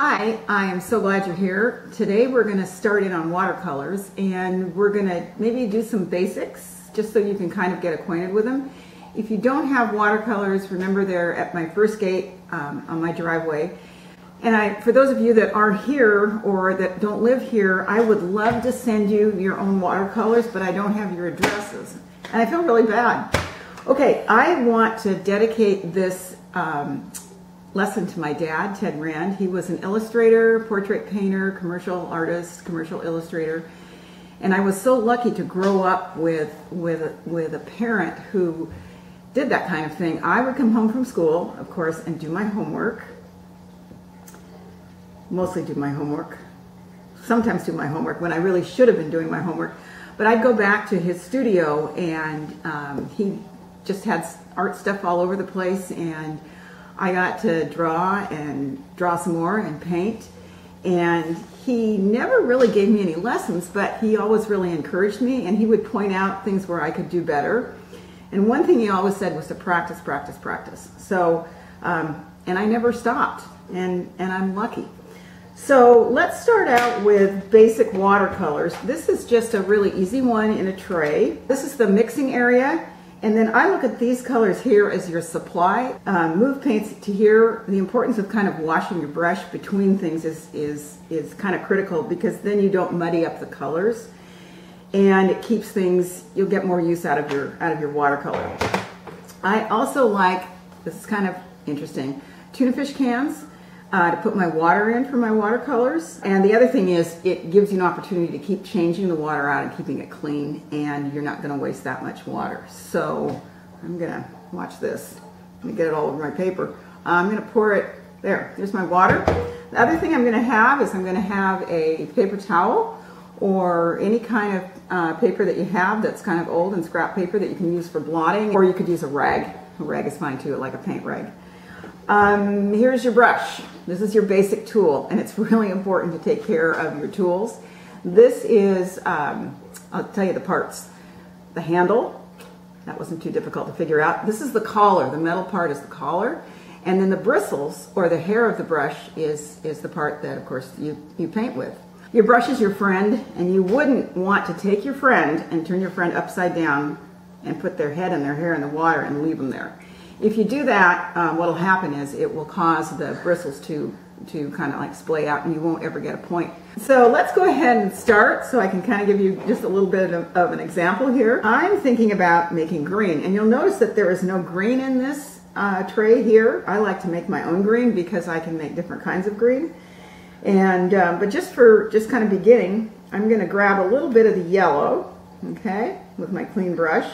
Hi, I am so glad you're here. Today we're going to start in on watercolors and we're going to maybe do some basics just so you can kind of get acquainted with them. If you don't have watercolors, remember they're at my first gate um, on my driveway. And I, for those of you that aren't here or that don't live here, I would love to send you your own watercolors, but I don't have your addresses. And I feel really bad. Okay, I want to dedicate this um, lesson to my dad, Ted Rand. He was an illustrator, portrait painter, commercial artist, commercial illustrator. And I was so lucky to grow up with, with, with a parent who did that kind of thing. I would come home from school, of course, and do my homework. Mostly do my homework. Sometimes do my homework when I really should have been doing my homework. But I'd go back to his studio and um, he just had art stuff all over the place and I got to draw and draw some more and paint. And he never really gave me any lessons, but he always really encouraged me and he would point out things where I could do better. And one thing he always said was to practice, practice, practice. So, um, and I never stopped and, and I'm lucky. So let's start out with basic watercolors. This is just a really easy one in a tray. This is the mixing area. And then I look at these colors here as your supply. Um, move paints to here. The importance of kind of washing your brush between things is, is, is kind of critical because then you don't muddy up the colors and it keeps things, you'll get more use out of your, out of your watercolor. I also like, this is kind of interesting, tuna fish cans uh, to put my water in for my watercolors. And the other thing is it gives you an opportunity to keep changing the water out and keeping it clean and you're not going to waste that much water. So I'm going to watch this. Let me get it all over my paper. I'm going to pour it there. There's my water. The other thing I'm going to have is I'm going to have a paper towel or any kind of uh, paper that you have that's kind of old and scrap paper that you can use for blotting or you could use a rag. A rag is fine too, like a paint rag. Um, here's your brush. This is your basic tool, and it's really important to take care of your tools. This is, um, I'll tell you the parts. The handle, that wasn't too difficult to figure out. This is the collar, the metal part is the collar. And then the bristles, or the hair of the brush, is, is the part that, of course, you, you paint with. Your brush is your friend, and you wouldn't want to take your friend and turn your friend upside down and put their head and their hair in the water and leave them there. If you do that, um, what will happen is it will cause the bristles to to kind of like splay out and you won't ever get a point. So let's go ahead and start so I can kind of give you just a little bit of, of an example here. I'm thinking about making green and you'll notice that there is no green in this uh, tray here. I like to make my own green because I can make different kinds of green. And um, But just for just kind of beginning, I'm going to grab a little bit of the yellow, okay, with my clean brush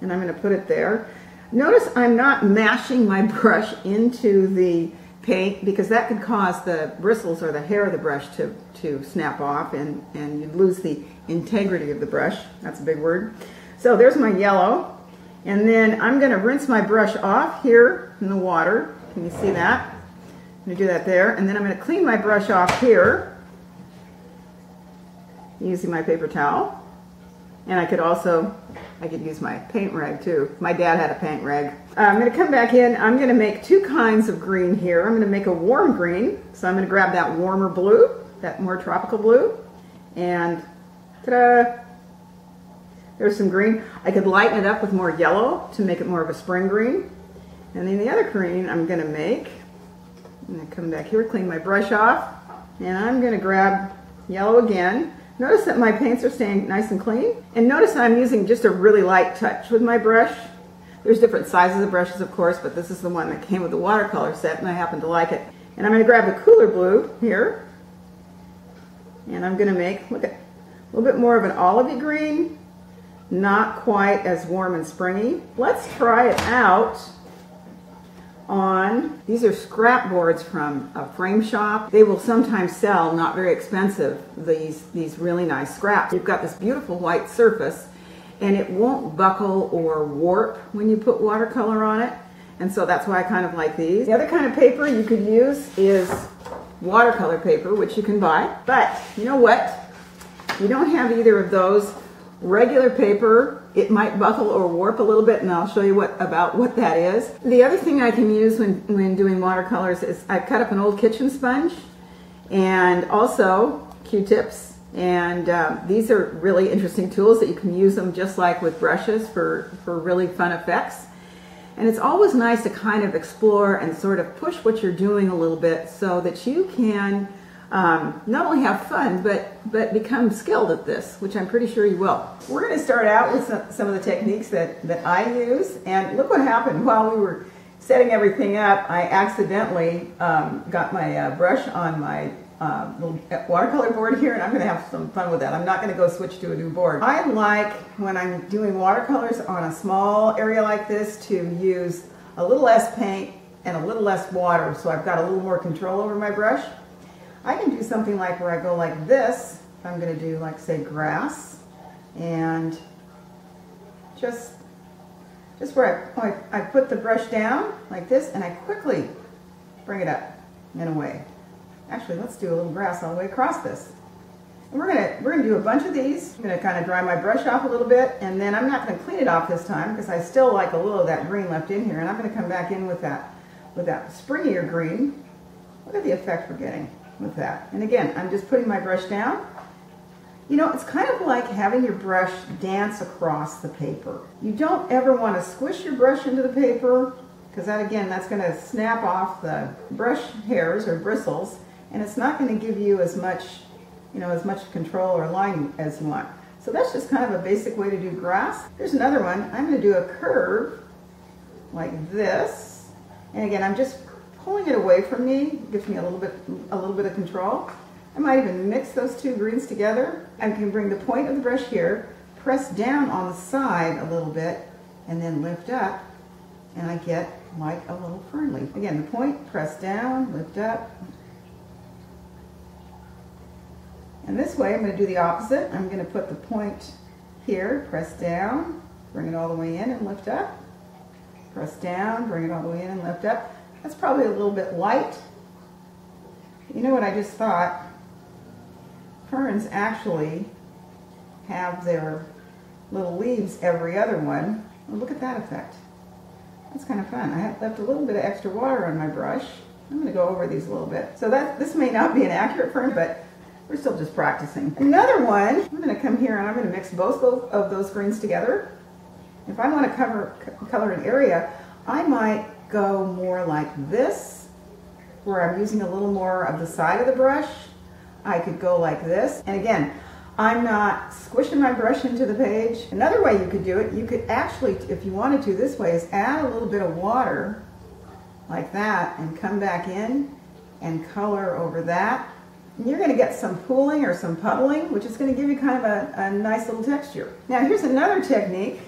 and I'm going to put it there. Notice I'm not mashing my brush into the paint because that could cause the bristles or the hair of the brush to, to snap off and, and you'd lose the integrity of the brush. That's a big word. So there's my yellow. And then I'm going to rinse my brush off here in the water. Can you see that? I'm going to do that there. And then I'm going to clean my brush off here using my paper towel. And I could also I could use my paint rag too. My dad had a paint rag. Uh, I'm going to come back in. I'm going to make two kinds of green here. I'm going to make a warm green. So I'm going to grab that warmer blue, that more tropical blue. And ta-da! There's some green. I could lighten it up with more yellow to make it more of a spring green. And then the other green I'm going to make, I'm going to come back here, clean my brush off. And I'm going to grab yellow again. Notice that my paints are staying nice and clean. And notice that I'm using just a really light touch with my brush. There's different sizes of brushes, of course, but this is the one that came with the watercolor set, and I happen to like it. And I'm going to grab the cooler blue here, and I'm going to make, look at, a little bit more of an olivey green, not quite as warm and springy. Let's try it out on, these are scrap boards from a frame shop. They will sometimes sell, not very expensive, these, these really nice scraps. You've got this beautiful white surface and it won't buckle or warp when you put watercolor on it. And so that's why I kind of like these. The other kind of paper you could use is watercolor paper, which you can buy. But you know what? You don't have either of those. Regular paper it might buckle or warp a little bit and I'll show you what about what that is. The other thing I can use when, when doing watercolors is I cut up an old kitchen sponge and also Q-tips. And um, these are really interesting tools that you can use them just like with brushes for, for really fun effects. And it's always nice to kind of explore and sort of push what you're doing a little bit so that you can um, not only have fun, but, but become skilled at this, which I'm pretty sure you will. We're going to start out with some, some of the techniques that, that I use. And look what happened while we were setting everything up, I accidentally um, got my uh, brush on my uh, little watercolor board here and I'm going to have some fun with that. I'm not going to go switch to a new board. I like when I'm doing watercolors on a small area like this to use a little less paint and a little less water so I've got a little more control over my brush. I can do something like where I go like this. I'm going to do like say grass and just just where I, I, I put the brush down like this and I quickly bring it up and away. Actually, let's do a little grass all the way across this. And we're gonna we're gonna do a bunch of these. I'm gonna kind of dry my brush off a little bit, and then I'm not gonna clean it off this time because I still like a little of that green left in here, and I'm gonna come back in with that with that springier green. Look at the effect we're getting with that. And again, I'm just putting my brush down. You know, it's kind of like having your brush dance across the paper. You don't ever want to squish your brush into the paper because that again, that's going to snap off the brush hairs or bristles and it's not going to give you as much, you know, as much control or line as you want. So that's just kind of a basic way to do grass. Here's another one. I'm going to do a curve like this. And again, I'm just pulling it away from me. Gives me a little bit, a little bit of control. I might even mix those two greens together. I can bring the point of the brush here, press down on the side a little bit, and then lift up, and I get like a little fern leaf. Again, the point, press down, lift up, And this way I'm going to do the opposite. I'm going to put the point here, press down, bring it all the way in and lift up. Press down, bring it all the way in and lift up. That's probably a little bit light. You know what I just thought? Ferns actually have their little leaves every other one. Well, look at that effect. That's kind of fun. I left a little bit of extra water on my brush. I'm going to go over these a little bit. So that this may not be an accurate fern, but we're still just practicing. Another one, I'm going to come here and I'm going to mix both of those greens together. If I want to cover color an area, I might go more like this, where I'm using a little more of the side of the brush. I could go like this. And again, I'm not squishing my brush into the page. Another way you could do it, you could actually, if you wanted to this way, is add a little bit of water like that and come back in and color over that you're going to get some pooling or some puddling, which is going to give you kind of a, a nice little texture. Now here's another technique.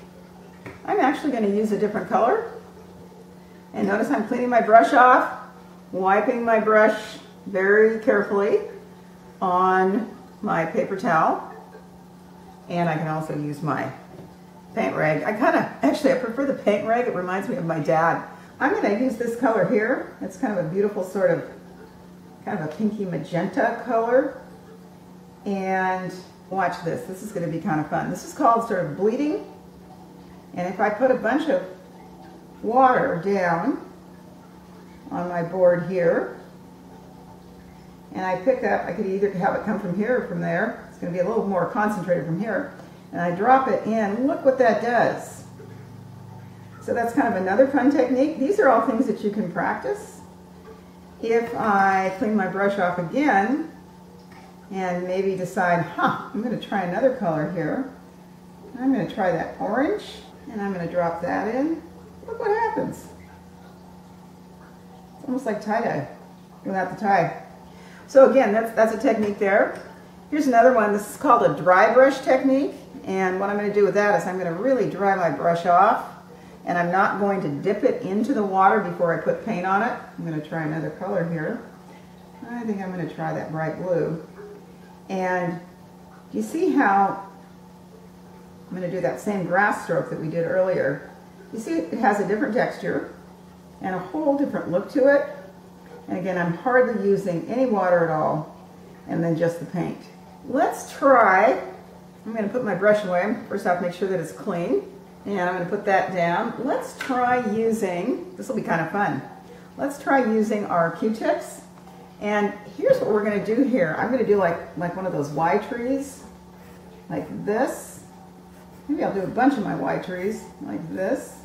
I'm actually going to use a different color. And notice I'm cleaning my brush off, wiping my brush very carefully on my paper towel. And I can also use my paint rag. I kind of, actually I prefer the paint rag. It reminds me of my dad. I'm going to use this color here. It's kind of a beautiful sort of kind of a pinky magenta color. And watch this, this is going to be kind of fun. This is called sort of bleeding. And if I put a bunch of water down on my board here, and I pick up, I could either have it come from here or from there. It's going to be a little more concentrated from here. And I drop it in. Look what that does. So that's kind of another fun technique. These are all things that you can practice. If I clean my brush off again and maybe decide, huh, I'm going to try another color here. I'm going to try that orange and I'm going to drop that in. Look what happens. It's almost like tie-dye without the tie. So again, that's, that's a technique there. Here's another one. This is called a dry brush technique. And what I'm going to do with that is I'm going to really dry my brush off and I'm not going to dip it into the water before I put paint on it. I'm going to try another color here. I think I'm going to try that bright blue. And you see how I'm going to do that same grass stroke that we did earlier. You see it has a different texture and a whole different look to it. And again, I'm hardly using any water at all and then just the paint. Let's try, I'm going to put my brush away. First off, make sure that it's clean. And I'm going to put that down. Let's try using, this will be kind of fun. Let's try using our Q-tips And here's what we're gonna do here. I'm gonna do like, like one of those Y trees, like this. Maybe I'll do a bunch of my Y trees, like this.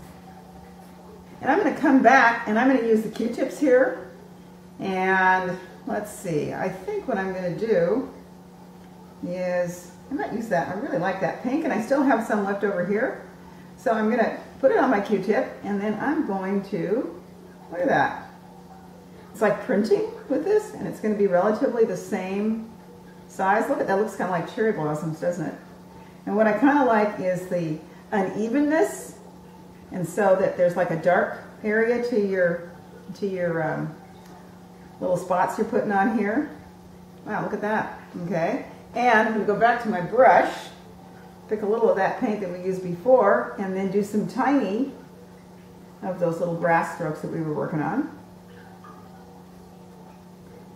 And I'm gonna come back and I'm gonna use the Q-tips here. And let's see, I think what I'm gonna do is, I might use that, I really like that pink and I still have some left over here. So I'm gonna put it on my Q-tip and then I'm going to, look at that. It's like printing with this and it's gonna be relatively the same size. Look at that, looks kind of like cherry blossoms, doesn't it? And what I kind of like is the unevenness and so that there's like a dark area to your, to your um, little spots you're putting on here. Wow, look at that, okay? And I'm gonna go back to my brush pick a little of that paint that we used before and then do some tiny of those little brass strokes that we were working on.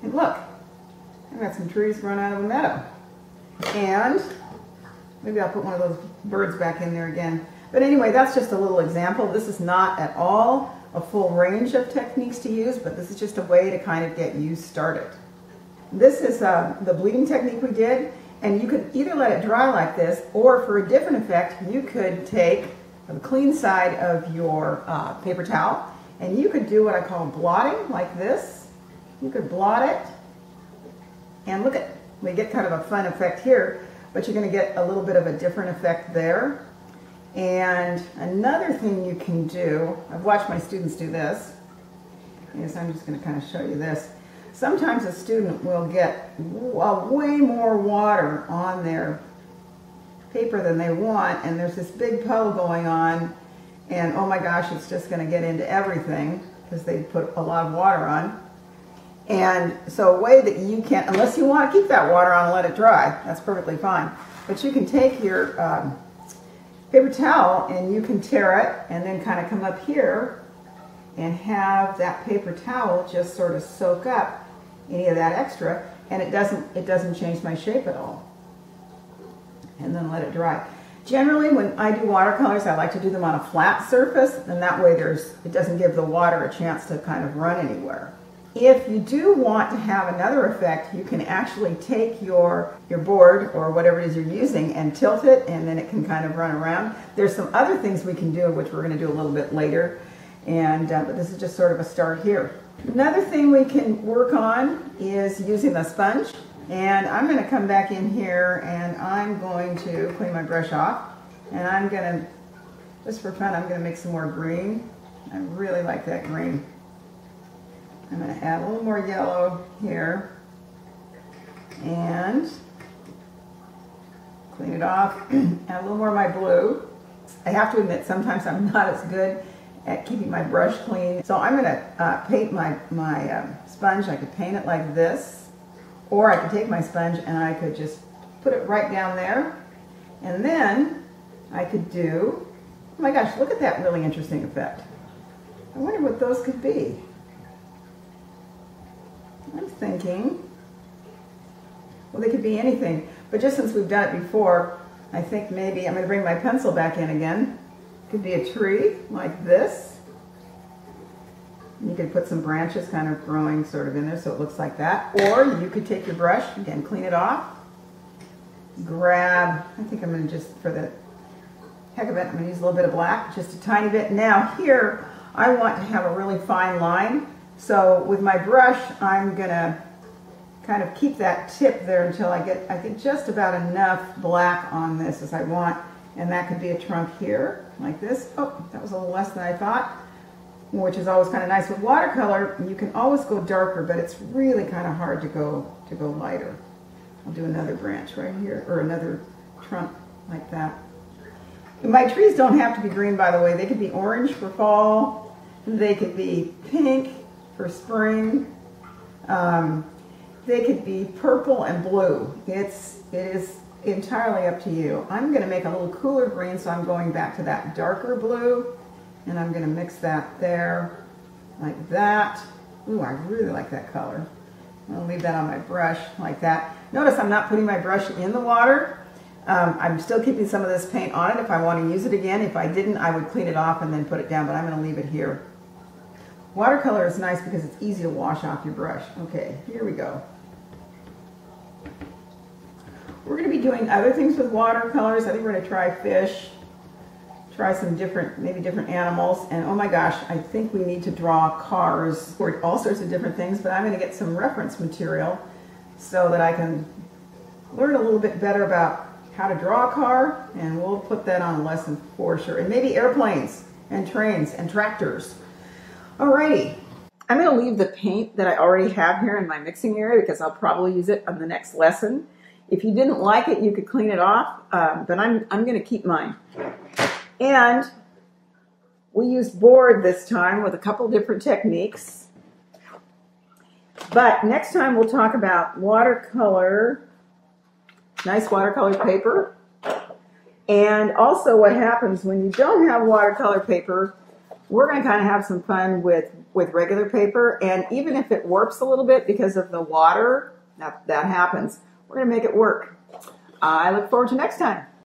And look, I've got some trees growing out of a meadow. And maybe I'll put one of those birds back in there again. But anyway, that's just a little example. This is not at all a full range of techniques to use, but this is just a way to kind of get you started. This is uh, the bleeding technique we did. And you could either let it dry like this, or for a different effect, you could take the clean side of your uh, paper towel, and you could do what I call blotting, like this. You could blot it, and look at, we get kind of a fun effect here, but you're gonna get a little bit of a different effect there. And another thing you can do, I've watched my students do this, yes, I'm just gonna kind of show you this. Sometimes a student will get way more water on their paper than they want, and there's this big puddle going on, and oh my gosh, it's just going to get into everything because they put a lot of water on. And so a way that you can, unless you want to keep that water on and let it dry, that's perfectly fine. But you can take your um, paper towel and you can tear it and then kind of come up here and have that paper towel just sort of soak up any of that extra and it doesn't it doesn't change my shape at all. And then let it dry. Generally when I do watercolors I like to do them on a flat surface and that way there's it doesn't give the water a chance to kind of run anywhere if you do want to have another effect you can actually take your your board or whatever it is you're using and tilt it and then it can kind of run around there's some other things we can do which we're going to do a little bit later and uh, but this is just sort of a start here Another thing we can work on is using a sponge. And I'm going to come back in here and I'm going to clean my brush off. And I'm going to, just for fun, I'm going to make some more green. I really like that green. I'm going to add a little more yellow here. And clean it off. add a little more of my blue. I have to admit, sometimes I'm not as good at keeping my brush clean. So I'm gonna uh, paint my, my um, sponge. I could paint it like this, or I could take my sponge and I could just put it right down there. And then I could do, oh my gosh, look at that really interesting effect. I wonder what those could be. I'm thinking, well, they could be anything. But just since we've done it before, I think maybe I'm going to bring my pencil back in again. Could be a tree like this. You could put some branches kind of growing sort of in there so it looks like that. Or you could take your brush, again, clean it off. Grab, I think I'm going to just, for the heck of it, I'm going to use a little bit of black, just a tiny bit. Now here, I want to have a really fine line. So with my brush, I'm to kind of keep that tip there until I get, I think, just about enough black on this as I want. And that could be a trunk here like this. Oh, that was a little less than I thought, which is always kind of nice. With watercolor, you can always go darker, but it's really kind of hard to go to go lighter. I'll do another branch right here, or another trunk like that. My trees don't have to be green, by the way. They could be orange for fall. They could be pink for spring. Um, they could be purple and blue. It's, it is entirely up to you. I'm going to make a little cooler green, so I'm going back to that darker blue, and I'm going to mix that there, like that. Ooh, I really like that color. I'll leave that on my brush like that. Notice I'm not putting my brush in the water. Um, I'm still keeping some of this paint on it if I want to use it again. If I didn't, I would clean it off and then put it down, but I'm going to leave it here. Watercolor is nice because it's easy to wash off your brush. Okay, here we go. We're going to be doing other things with watercolors. I think we're going to try fish, try some different, maybe different animals. And oh my gosh, I think we need to draw cars or all sorts of different things, but I'm going to get some reference material so that I can learn a little bit better about how to draw a car. And we'll put that on lesson for sure. And maybe airplanes and trains and tractors. Alrighty. I'm going to leave the paint that I already have here in my mixing area because I'll probably use it on the next lesson. If you didn't like it, you could clean it off, um, but I'm, I'm going to keep mine. And we used board this time with a couple different techniques. But next time we'll talk about watercolor, nice watercolor paper, and also what happens when you don't have watercolor paper, we're going to kind of have some fun with, with regular paper. And even if it warps a little bit because of the water, that, that happens, we're going to make it work. I look forward to next time.